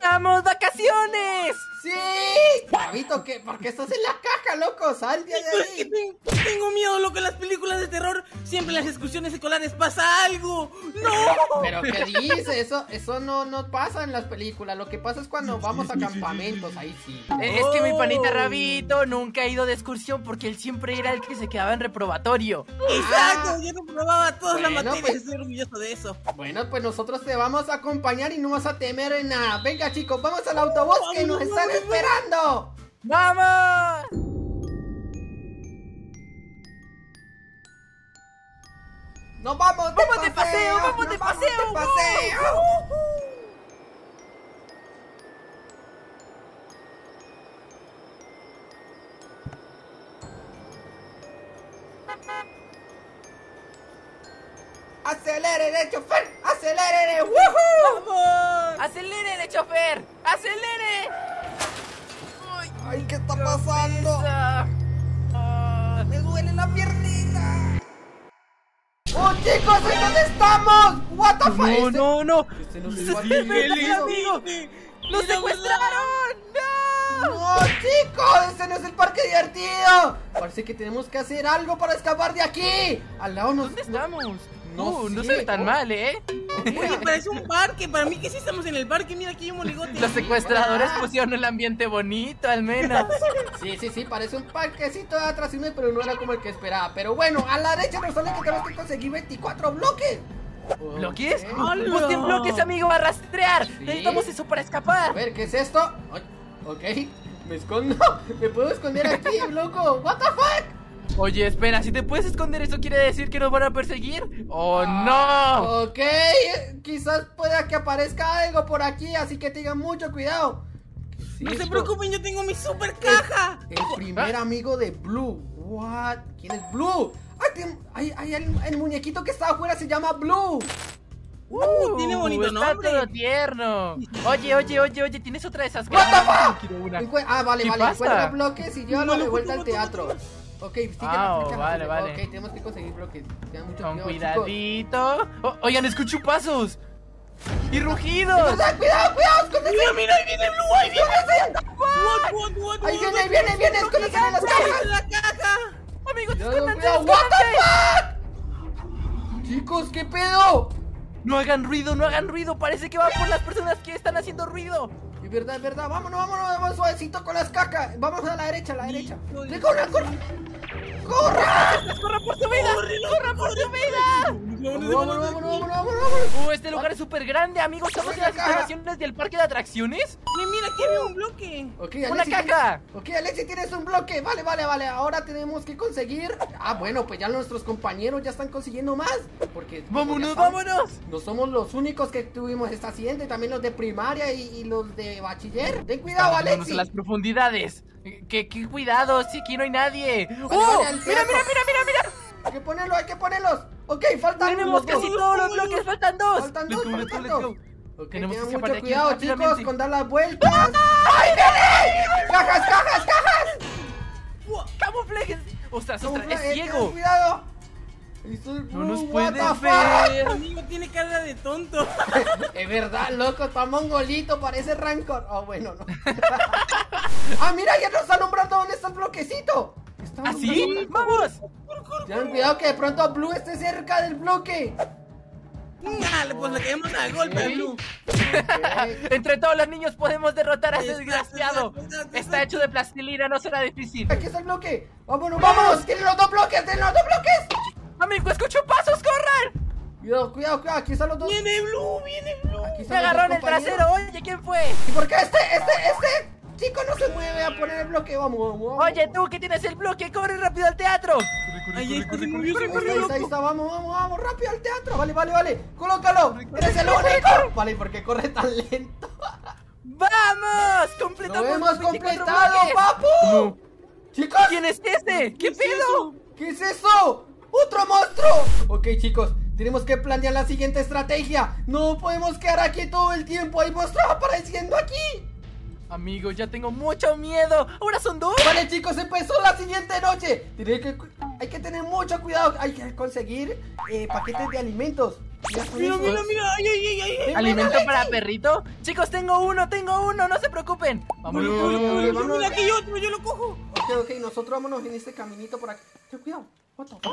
¡Vamos, vacaciones! ¡Sí! Gabito, ¿qué? ¿por qué estás en la caja, loco? ¡Sal de Pero es que ahí! tengo, tengo miedo, loco. En las películas de terror, siempre en las excursiones escolares pasa algo. ¡No! ¿Pero qué dice? Eso, eso no, no pasa en las películas. Lo que pasa es cuando vamos a campamentos, ahí sí. Eh, Es que mi panita. Rabito nunca ha ido de excursión porque él siempre era el que se quedaba en reprobatorio. Exacto, yo no probaba todas las materias. pues- Estoy orgulloso de eso. Bueno, pues nosotros te vamos a acompañar y no vas a temer en nada. Venga, chicos, vamos al autobús que nos están esperando. ¡Vamos! ¡Nos vamos! ¡Vamos de paseo, vamos de paseo! de paseo! ¡Acelere, chofer! ¡Acelere! ¡Woohoo! ¡Vamos! ¡Acelere, chofer! ¡Acelere! ¡Ay, ¡Ay, qué está pasando! Ah, ¡Me duele la piernita! ¡Oh, chicos! ¿en dónde estamos? ¿What the fuck? ¡No, Este- no, no! este no es el ¿Qué parque le divertido. amigo! dice? ¡Nos Mira, secuestraron! ¡No! ¡No, chicos! ¡Ese no es el parque divertido! Parece que tenemos que hacer algo para escapar de aquí. Al lado nos... ¿Dónde estamos? No Uh, no sé. se ve tan Oh. mal, ¿eh? Oye, parece un parque. Para mí que sí estamos en el parque. Mira, aquí hay un monigote. Los secuestradores Ah. pusieron el ambiente bonito, al menos. Sí, sí, sí, parece un parquecito de atrás, pero no era como el que esperaba. Pero bueno, a la derecha nos sale que tenemos que conseguir 24 bloques. ¿Bloques? Ok. ¡Hala! ¡Busquen bloques, amigo, a rastrear! Sí. Necesitamos eso para A escapar. ver, ¿qué es esto? Ay, ok, me escondo. ¿Me puedo esconder aquí, loco? ¿What the fuck? Oye, espera, si te puedes esconder, ¿eso quiere decir que nos van a perseguir? ¡Oh, no! Ok, quizás pueda que aparezca algo por aquí, así que tengan mucho cuidado. ¿Qué es No se esto? preocupen, yo tengo mi super caja. El primer amigo de Blue. What? ¿Quién es Blue? Ay, ay, el, el muñequito que está afuera se llama Blue. Uh, tiene bonito está nombre. todo tierno. Oye, oye, oye, oye, ¿tienes otra de esas What the fuck? Ah, vale, ¿Qué vale. Encuentra bloques y llévalo No, de no, vuelta al teatro. Ok, sígueme, Ah, fíjame, vale, vale. Ok, tenemos que conseguir bloques. Tengan mucho Con cuidado, cuidadito. Oh, oigan, escucho pasos. Y rugidos. ¡Cuidado, cuidado, cuidado! ¡Escóndese! Mira, mira, ahí viene Blue, ahí viene. Ahí viene, what, viene, viene, what, en las cajas. la caja. Amigos, escóndanse. ¡What the fuck! Chicos, ¿qué pedo? No hagan ruido, no hagan ruido. Parece que va por las personas que están haciendo ruido. Verdad, es verdad. Vámonos, vámonos, vamos suavecito con las cacas. Vamos a la derecha, a la derecha. ¡Corre, corre! ¡Corre! ¡Corra por tu vida! ¡Corra por tu vida! Vámonos, vámonos, vámonos, vámonos, vámonos. Uh, este lugar es súper grande, amigos. ¿Estamos en las instalaciones del parque de atracciones? Mira, mira, aquí había un bloque. Ok, ¡Una Alexi, caja! Ok, Alexi, tienes un bloque. Vale, vale, vale. Ahora tenemos que conseguir. Ah, bueno, pues ya nuestros compañeros ya están consiguiendo más. Porque. ¡Vámonos, ya saben, vámonos! No somos los únicos que tuvimos esta accidente. También los de primaria y, y los de bachiller. Ten cuidado, Vámonos Alexi. a las profundidades. ¿Qué, qué cuidado, sí, aquí no hay nadie. ¡Oh! vale, ¡Mira, mira, mira, mira, mira! Hay que ponerlo, hay que ponerlos. Ok, faltan Tenemos dos. casi todos los bloques, faltan dos. Faltan dos, faltan dos. Tenemos que mucho de aquí cuidado, chicos, con dar las vueltas. ¡Ay, viene! ¡Cajas, cajas, cajas! ¡Camuflajes! ¡Ostras, ostras! ¡Es Camuflaje, ciego! Cuidado. ¡No nos puede ver! Amigo, tiene cara de tonto. Es verdad, loco, está mongolito, parece rancor. Oh, bueno, no. ah, mira, ya nos está nombrando dónde está el bloquecito. ¿Así? nombrando- ¡Vamos! Tengan cuidado que de pronto Blue esté cerca del bloque. Dale, pues le caemos al golpe. Blue. Entre todos los niños podemos derrotar a ese desgraciado. Está hecho de plastilina, no será difícil. Aquí está el bloque. Vámonos, vámonos. Tienen los dos bloques, tienen los dos bloques. Amigo, escucho pasos, corran. Cuidado, cuidado, cuidado. Aquí están los dos. Viene Blue, viene Blue. Aquí Me agarró en el trasero. Oye, ¿quién fue? ¿Y por qué este, este, este chico no se mueve a poner el bloque? Vamos, vamos, vamos. Oye, tú que tienes el bloque, corre rápido al teatro. Ahí está, se movió, se Ahí está, ahí está, ahí loco. está, vamos, vamos, vamos, rápido al teatro. Vale, vale, vale. Colócalo. Eres el único. Vale, ¿y por qué corre tan lento? ¡Vamos! Lo ¡Completamos hemos los 24 completado, bloques! papu. Chicos, ¿Quién es este? ¿Qué es pedo? ¿qué es eso? ¡Otro monstruo! Ok, chicos, tenemos que planear la siguiente estrategia. No podemos quedar aquí todo el tiempo. Hay monstruos apareciendo aquí. Amigo, ya tengo mucho miedo. ¿Ahora son dos? Vale, chicos, empezó la siguiente noche. Tiene que, hay que tener mucho cuidado. Hay que conseguir eh, paquetes de alimentos. Mira, mira, mira. Ay, ay, ay, ay. ¿Alimento para Alexi. perrito? Chicos, tengo uno, tengo uno, no se preocupen. Vámonos. Mira, bueno, mira, vámonos. Mira, aquí yo yo lo cojo. Ok, ok, nosotros vámonos en este caminito por aquí. Ten cuidado.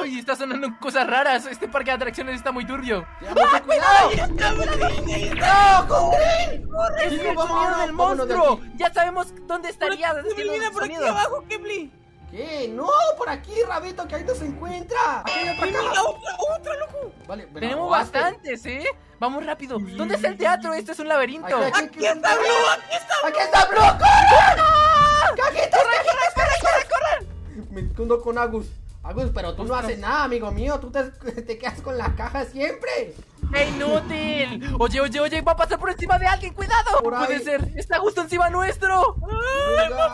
Ay, está sonando cosas raras. Este parque de atracciones está muy turbio. Ya, mucho cuidado. Ahí está, Green, ahí está. ¡No, con Green! Es Chicos, el sonido del monstruo. Ya sabemos dónde estaría mira, el por aquí abajo, Kepli. ¿Qué? No, por aquí, Rabito, que ahí no se encuentra. Aquí hay otra caja. otra, otra, loco. Vale, me la Tenemos bastantes, ¿eh? Vamos rápido. ¿Dónde está el teatro? Esto es un laberinto. Aquí, aquí, Aquí está Blue, aquí está ¡Aquí está Blue! ¡Corre! ¡Cajitas, ¡Corre, cajitas, corre, corre, corre! Me escondo con Agus. Agus, pero tú no haces nada, amigo mío. Tú te, te quedas con la caja siempre. ¡Qué inútil! Oye, oye, oye, va a pasar por encima de alguien, cuidado. Por ahí. Puede ser, está justo encima nuestro.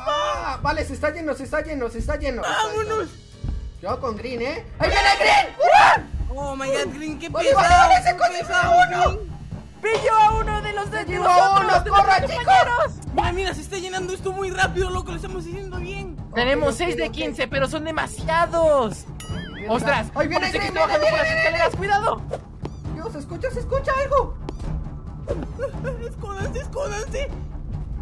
Ah, vale, se está lleno, se está lleno, se está lleno. Vámonos. Yo con Green, ¿eh? ¡Ahí viene Green! ¡Hurra! Oh my god, Green, qué Vale, pesado. vale, vale, se consiguió pesado, uno. Pillo a uno de los de nosotros, nuestros chicos. Mira, se está llenando esto muy rápido, loco. Lo estamos haciendo bien. Tenemos ok, 6 de ok. 15, pero son demasiados. Bien, ¡Ostras! ¡Ahí viene parece que está bajando viene, por las viene, escaleras! ¡Cuidado! Dios, ¿se escucha, se escucha algo? Escóndanse, escóndanse.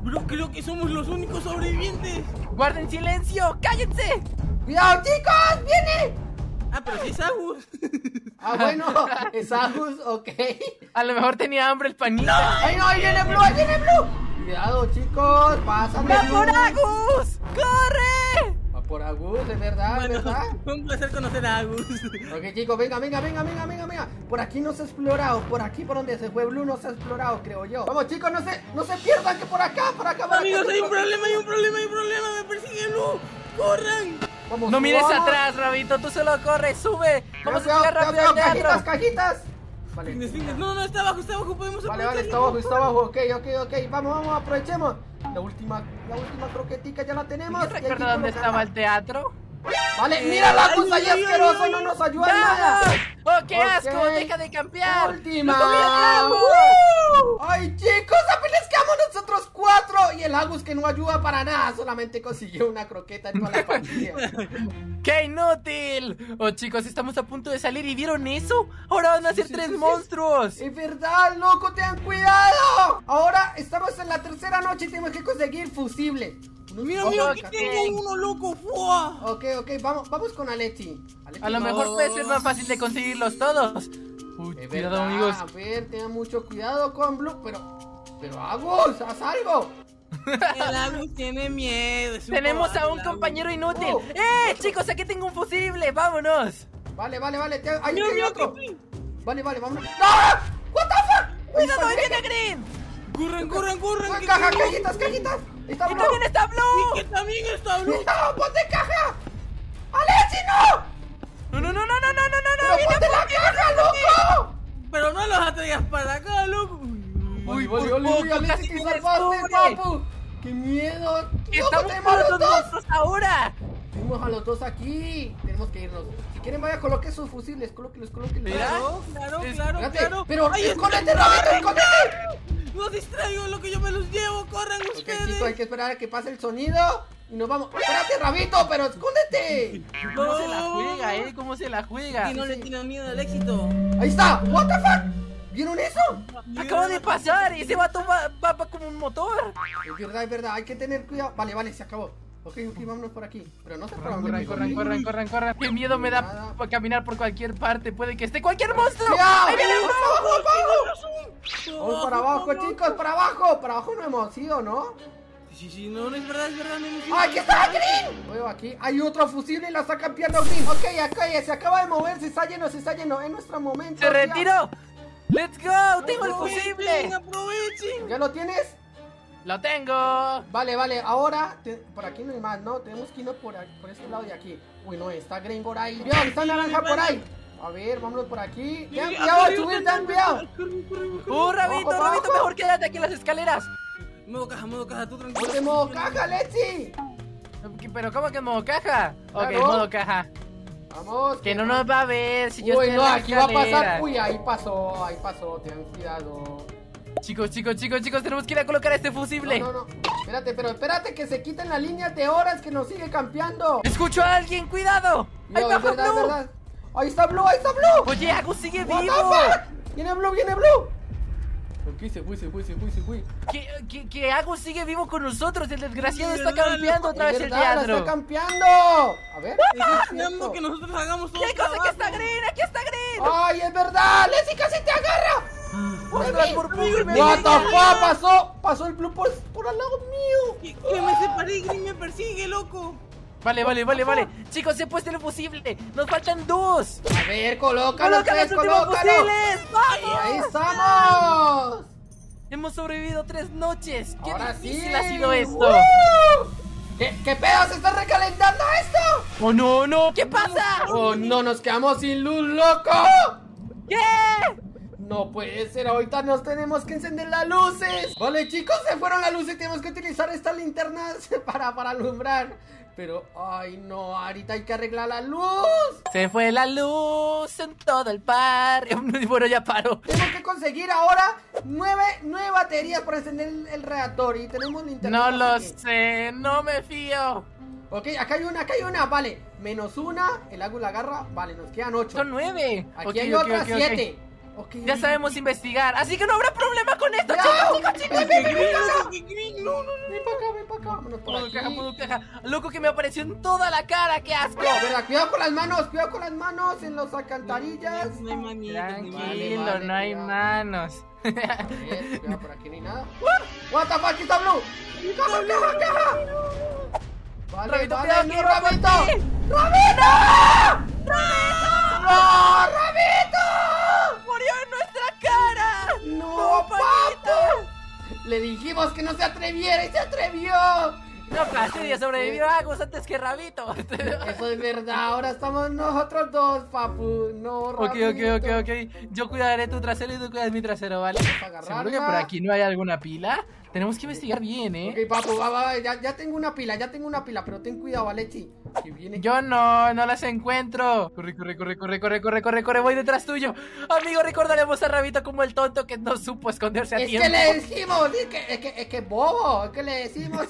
Bro, creo que somos los únicos sobrevivientes. ¡Guarden silencio! ¡Cállense! ¡Cuidado, chicos! ¡Viene! Ah, pero sí es Agus. Ah, bueno, es Agus, ok. A lo mejor tenía hambre el panita. ¡Ahí no! ¡Ahí viene Blue! ¡Ahí viene Blue! Chicos, pásame ¡Va por Agus! ¡Corre! Va por Agus, de verdad, de Bueno, verdad. fue un placer conocer a Agus. Ok, chicos, venga, venga, venga, venga, venga, venga. Por aquí no se ha explorado, por aquí por donde se fue Blue no se ha explorado, creo yo. Vamos, chicos, no se, no se pierdan que por acá, por acá, por acá. Amigos, hay un problema, hay un problema, hay un problema. Me persigue Blue. ¡Corran! Vamos, No mires vamos. atrás, Rabito, tú solo corre, sube. Vamos a llegar rápido al teatro. Cajitas, cajitas. Vale. No, no, está abajo, está abajo. Podemos Vale, vale, está abajo, está abajo. Ok, ok, ok. Vamos, vamos, aprovechemos. La última, la última croquetica ya la tenemos. ¿Yo y hay que recuerdo dónde estaba el teatro? Vale, mira la cosa ay, asqueroso, no nos ayuda nada. ¡Oh, qué Ok. asco! ¡Deja de campear! Última. Ay, chicos, apenas quedamos nosotros cuatro. Y el Agus que no ayuda para nada, solamente consiguió una croqueta en toda la partida. ¡Qué inútil! Oh, chicos, estamos a punto de salir y ¿vieron eso? Ahora van a ser sí, tres sí, sí. monstruos. Es verdad, loco, ten cuidado. Ahora estamos en la tercera noche y tenemos que conseguir fusible. Mira, mira, aquí tengo uno, loco. ¡Fua! Ok, ok, vamos, vamos con Alexi. Alexi, A lo no. mejor puede ser más fácil de conseguirlos todos. Uy, Es cuidado, verdad, amigos. A ver, tengan mucho cuidado con Blue, pero. Pero Agus, haz algo. El Agus tiene miedo. Tenemos cobarde, a un compañero inútil. Oh. ¡Eh, chicos! Aquí tengo un fusible. ¡Vámonos! Vale, vale, vale. te- Ahí Mira, hay mira, otro. Vale, vale, vamos. ¡No! ¿What the fuck? ¡Cuidado! ¡Ahí viene Green! Corren, corren. está, que Caja, tengo- cajitas, cajitas. Está ¡Y Blue. también está Y Blue! que también está Blue. ¡No! ¡Ponte caja! ¡Alexi, no, no, no, no, no! ¡Pero ¡Viene ponte la caja, loco! Pero no los atraigas para acá, loco. Uy, por uy, uy, casi te salvaste, papu. ¡Qué miedo! ¡Loco, ¡Estamos los dos! ahora! Tenemos a los dos aquí. Tenemos que irnos. Si quieren, vaya, coloque sus fusiles. Colóquelos, colóquelos. Mira. Claro, claro, claro, Espérate, claro. pero escóndete, Rabito, escóndete. No distraigo lo que yo me los llevo. Corran Ok, ustedes. chicos, hay que esperar a que pase el sonido y nos vamos. ¡Espérate, Rabito! ¡Pero escóndete! ¿Cómo se la juega, eh? ¿Cómo se la juega? Y no le tienen miedo al éxito. ¡Ahí está! ¿What the fuck? ¿Vieron eso? Acaba de pasar y ese vato va, va, va como un motor. Es verdad, es verdad, hay que tener cuidado. Vale, vale, se acabó. Ok, ok, vámonos por aquí. Pero no se Corran, corran, corran, corran, corran, corran. Qué miedo me da caminar por cualquier parte. Puede que esté cualquier monstruo. ¡Ahí viene vamos, vamos! Vamos para abajo, chicos, para abajo. Para abajo no hemos ido, ¿no? Sí, sí, no, no es verdad, es verdad. No. ¡Ah, aquí está Green! Veo aquí, hay otro fusible y la está campeando Green. Ok, acá ya se acaba de mover, se está lleno, se está lleno. Es nuestro momento. ¡Se retiró! ¡Let's go! ¡Tengo el fusible! Aprovechen. ¿Ya lo tienes? ¡Lo tengo! Vale, vale, ahora te- por aquí no hay más, ¿no? Tenemos que irnos por, por este lado de aquí. Uy, no, está Green por ahí. Cuidado, está naranja por ahí. A ver, vámonos por aquí. Cuidado al arriba, subir, corre, corre. ¡Uh, Rabito, Rabito! Mejor quédate aquí en las escaleras. Modo caja, modo caja, tú tranquilo. Ponte modo caja, Lexi. ¿Pero cómo que modo caja? Ok, Claro. modo caja. Vamos. Que no nos va a ver si yo Uy, estoy en no, la aquí va a pasar. Uy, ahí pasó, ahí pasó, ten cuidado. Chicos, chicos, chicos, chicos, tenemos que ir a colocar este fusible. No, no, no. Espérate, pero espérate que se quiten las líneas de horas que nos sigue campeando. ¡Escucho a alguien! ¡Cuidado! ¡Ahí No, baja verdad, es Blue! verdad. Ahí está Blue, ahí está Blue. Oye, Agus sigue What the vivo. fuck? Viene Blue, viene Blue. Ok, se fue, se fue, se fue, se fue. Que, que, que Agus sigue vivo con nosotros. El desgraciado Es está verdad, campeando otra vez el teatro. está campeando. A ver. Está es esperando cierto. que nosotros hagamos todo ¿Qué el cosa que está Green? Aquí está Green. ¡Ay, es verdad! ¡Leslie casi te agarra! Ostras, por me What the fuck, pasó, pasó el blue por, por al lado mío. Que, que me separé y Green me persigue, loco. Vale, vale, vale, vale. Chicos, he puesto lo posible. Nos faltan dos. A ver, colócalo, ¡Coloca los pues, últimos colócalo. fusiles! ¡Vamos! Ahí estamos. Hemos sobrevivido tres noches. ¡Qué Ahora difícil sí. ha sido esto! ¡Woo! ¿Qué, ¿Qué pedo? ¿Se está recalentando esto? ¡Oh, no, no! ¿Qué pasa? ¡Oh, no! ¡Nos quedamos sin luz, loco! ¿Qué? No puede ser, ahorita nos tenemos que encender las luces. Vale, chicos, se fueron las luces. Tenemos que utilizar estas linternas para, para alumbrar. Pero, ay, no, ahorita hay que arreglar la luz. Se fue la luz en todo el barrio. Bueno, ya paro. Tenemos que conseguir ahora nueve, nueve baterías para encender el, el reactor. Y tenemos linternas. No lo aquí. sé, no me fío. Ok, acá hay una, acá hay una, vale. Menos una, el agua la agarra. Vale, nos quedan ocho. Son nueve. Aquí Ok, hay ok, otras ok, ok. siete. Ok. Ya sabemos investigar, así que no habrá problema con esto, chicos, chicos, chicos. Ven, ven, ven, Green, ven, loco, que Green, no, no, no. Ven para acá, ven para acá. Vámonos por Pudo aquí. caja, pudo caja. Loco que me apareció en toda la cara, qué asco. Verdad, cuidado con las manos, cuidado con las manos en las alcantarillas. No hay Tranquilo, vale, no hay cuidado. manos. Ver, cuidado, por aquí no hay nada. What the fuck, está Blue. ¡Caja, caja, caja! Vale, Rabito, vale, cuidado no, aquí, Rabito. Rabito. ¡Rabito! ¡No, Rabito! Le dijimos que no se atreviera y se atrevió. No fastidia, sobrevivió Agus antes que Rabito. Eso es verdad, ahora estamos nosotros dos, papu. No, Ok, ok, Rabito. ok, ok. Yo cuidaré tu trasero y tú cuidas mi trasero, ¿vale? Seguro que por aquí no hay alguna pila. Tenemos que investigar bien, ¿eh? Ok, papu, va, va, ya, ya tengo una pila, ya tengo una pila, pero ten cuidado, Alechi. Que viene. Yo no, no las encuentro. Corre, corre, corre, corre, corre, corre, corre, corre, voy detrás tuyo. Amigo, recordaremos a Rabito como el tonto que no supo esconderse a Es tiempo. que le decimos, es que, es que, es que bobo, es que le decimos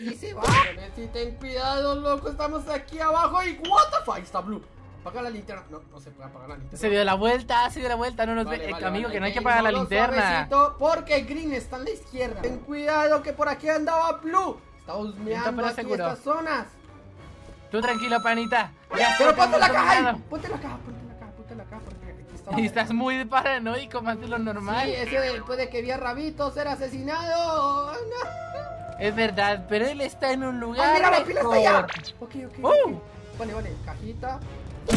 y, y- y se va. Sí, ten cuidado, loco, estamos aquí abajo y what the fuck, está Blue. Apaga la linterna. No, no se puede apagar la linterna. Se dio la vuelta, se dio la vuelta, no nos Vale, ve. Vale, amigo, vale, que no hay que apagar la linterna. Porque Green está en la izquierda. Ten cuidado que por aquí andaba Blue. Está husmeando aquí seguro. estas zonas. Tú tranquilo, panita. Ya Pero ponte la caja ahí. Ponte la caja, ponte la caja, ponte la caja. Está. Y estás muy paranoico, más de lo normal. Sí, ese después de que vi a Rabito ser asesinado. No. Es verdad, pero él está en un lugar. ¡Ah, mira, la pila está allá! Ok, ok, ¡Uh! ok. Vale, vale, cajita.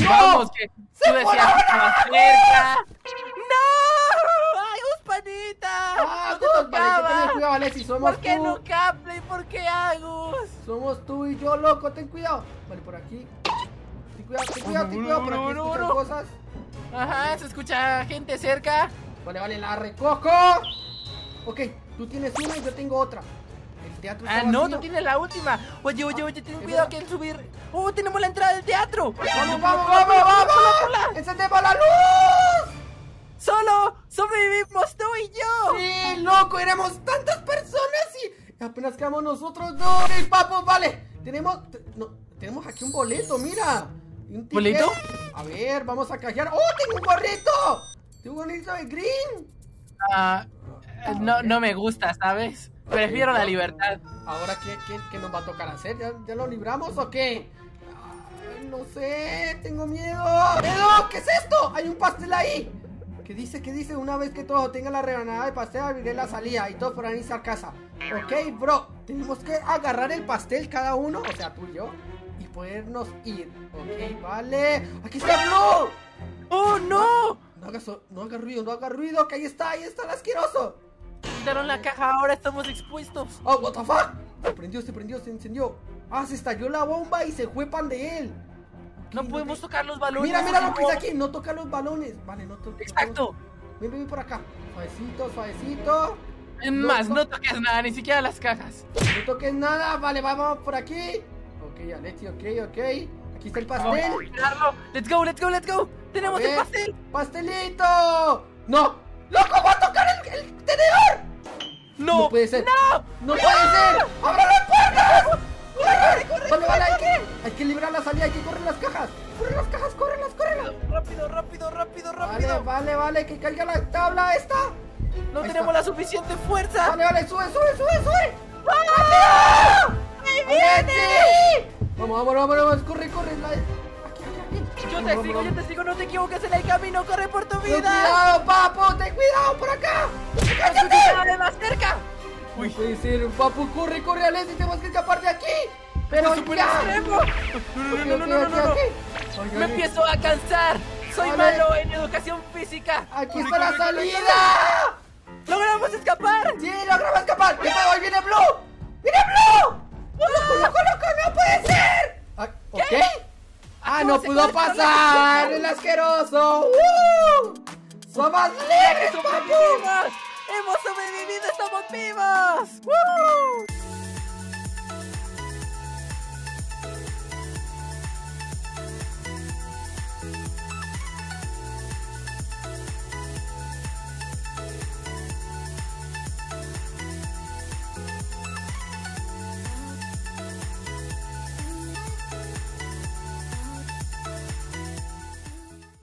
Vamos, que ¡Se tú decías que estaba cerca. ¡No! ¡Ay, Uspanita! Ah, ¡No tener tocaba! cuidado, vale, si somos ¿Por qué tú. no Capley? ¿Por qué Agus? Somos tú y yo, loco, ten cuidado. Vale, por aquí. Ten cuidado, ten cuidado, ten cuidado, por aquí No, no, escuchan no. cosas. Ajá, se escucha gente cerca. Vale, vale, la recojo. Ok, tú tienes una y yo tengo otra. El teatro está Ah, no, vacío. tú tienes la última. Oye, oye, oye, ten ¿qué cuidado que en subir. ¡Oh, tenemos la entrada del teatro! ¡Vamos, vamos, vamos, vamos! ¡Encendemos la luz! ¡Solo sobrevivimos tú y yo! Sí, loco, éramos tantas personas y apenas quedamos nosotros dos. ¡Ey, papo, vale! Tenemos, te- no, tenemos aquí un boleto, mira. Y un. ¿Boleto? A ver, vamos a cajear. ¡Oh, tengo un gorrito! Tengo un gorrito de green. Ah, no, no me gusta, ¿sabes? Prefiero la libertad. ¿Ahora qué, qué, qué nos va a tocar hacer? ¿Ya, ya lo libramos o qué? Ay, no sé, tengo miedo. ¡Miedo! ¿Qué es esto? Hay un pastel ahí. ¿Qué dice? ¿Qué dice? Una vez que todos tengan la rebanada de pastel, abriré la salida y todos podrán irse a casa. Ok, bro. Tenemos que agarrar el pastel cada uno, o sea, tú y yo, y podernos ir. Ok, vale. ¡Aquí está Blue! ¡Oh, no! No hagas, no haga ruido, no haga ruido, que ahí está, ahí está el asqueroso. Quitaron la caja, ahora estamos expuestos. Oh, what the fuck? Se prendió, se prendió, se encendió. Ah, se estalló la bomba y se fue pan de él. No podemos tocar los balones. Mira, mira lo que dice aquí, no toca los balones. Vale, no toca. Exacto. Ven, ven, ven por acá. Suavecito, suavecito. Es No, más, no. no toques nada, ni siquiera las cajas. No toques nada. Vale, vamos por aquí. Ok, Alexi, ok, ok. Aquí está el Vamos a pastel. tirarlo. Let's go, let's go, let's go. Tenemos el pastel. ¡Pastelito! ¡No! ¡Loco, va a tocar el, el tenedor! No, No puede ser. No. ¡No puede ser! ¡Abra las puertas! ¡Corre, corre, Vale, vale, hay que, hay que librar la salida, hay que correr las cajas. Corre las cajas, córrelas, córrelas. Rápido, rápido, rápido, Vale, rápido. vale, vale, que caiga la tabla esta. No Ahí tenemos está. la suficiente fuerza. Vale, vale, sube, sube, sube, sube. ¡Rápido! ¡Ahí viene! Vamos, vamos, vamos, vamos, corre, corre. la-. Yo te sigo, yo te sigo, no te equivoques en el camino, corre por tu Ten vida. cuidado, papu, ten cuidado por acá. ¡Cállate! ¡Dale más cerca! Uy, puede ser, papu, corre, corre, Alessi, tenemos que escapar de aquí. Pero ¡Súper ya. extremo! No, no, no, no, no, no. Me empiezo a cansar. Soy malo en educación física. Aquí está la salida. ¡Logramos escapar! Sí, logramos escapar. ¿Qué pedo? Ahí viene Blue. ¡Viene Blue! ¡Loco, loco, loco! ¡No puede ser! Ah, ¿Ok? Ah, no ¿Cómo se pudo pasar. El asqueroso. ¡Uh! ¡Somos libres! ¡Sobrevivimos! ¡Hemos sobrevivido! ¡Estamos vivos! ¡Woo!